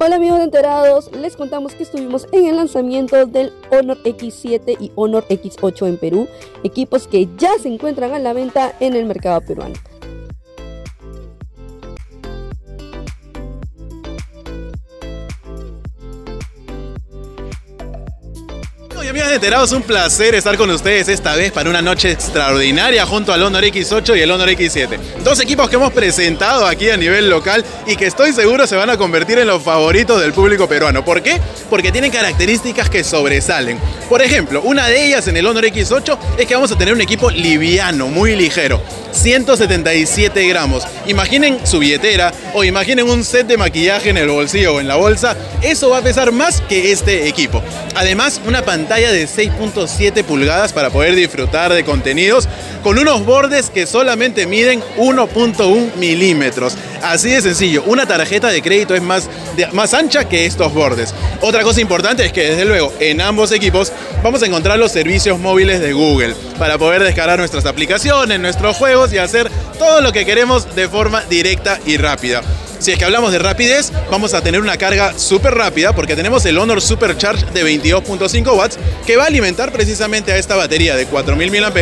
Hola amigos de enterados, les contamos que estuvimos en el lanzamiento del Honor X7 y Honor X8 en Perú, equipos que ya se encuentran a la venta en el mercado peruano. Y amigas de enterados, un placer estar con ustedes esta vez para una noche extraordinaria junto al Honor X8 y el Honor X7. Dos equipos que hemos presentado aquí a nivel local y que estoy seguro se van a convertir en los favoritos del público peruano. ¿Por qué? Porque tienen características que sobresalen. Por ejemplo, una de ellas en el Honor X8 es que vamos a tener un equipo liviano, muy ligero. 177 gramos. Imaginen su billetera o imaginen un set de maquillaje en el bolsillo o en la bolsa. Eso va a pesar más que este equipo. Además, una pantalla de 6.7 pulgadas para poder disfrutar de contenidos con unos bordes que solamente miden 1.1 milímetros. Así de sencillo, una tarjeta de crédito es más, más ancha que estos bordes. Otra cosa importante es que desde luego en ambos equipos vamos a encontrar los servicios móviles de Google para poder descargar nuestras aplicaciones, nuestros juegos y hacer todo lo que queremos de forma directa y rápida. Si es que hablamos de rapidez, vamos a tener una carga súper rápida porque tenemos el Honor Supercharge de 22.5 watts que va a alimentar precisamente a esta batería de 4000 mAh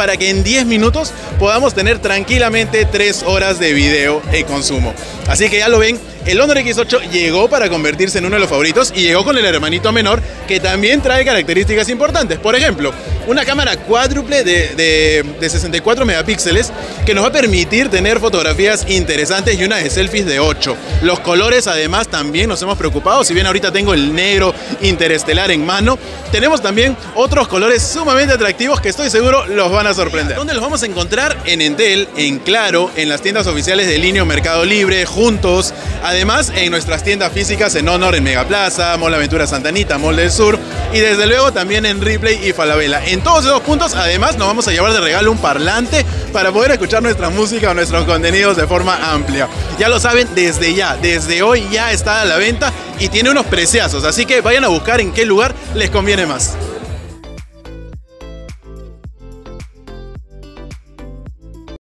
para que en 10 minutos podamos tener tranquilamente 3 horas de video en consumo. Así que ya lo ven, el Honor X8 llegó para convertirse en uno de los favoritos y llegó con el hermanito menor que también trae características importantes. Por ejemplo, una cámara cuádruple de, 64 megapíxeles que nos va a permitir tener fotografías interesantes y una de selfies de 8. Los colores además también nos hemos preocupado, si bien ahorita tengo el negro interestelar en mano, tenemos también otros colores sumamente atractivos que estoy seguro los van a sorprender. ¿Dónde los vamos a encontrar? En Entel, en Claro, en las tiendas oficiales de Linio Mercado Libre, juntos, además en nuestras tiendas físicas en Honor, en Megaplaza, Mall Aventura Santanita, Mall del Sur y desde luego también en Ripley y Falabella. En todos esos puntos, además, nos vamos a llevar de regalo un parlante para poder escuchar nuestra música o nuestros contenidos de forma amplia. Ya lo saben, desde ya, desde hoy ya está a la venta y tiene unos preciazos, así que vayan a buscar en qué lugar les conviene más.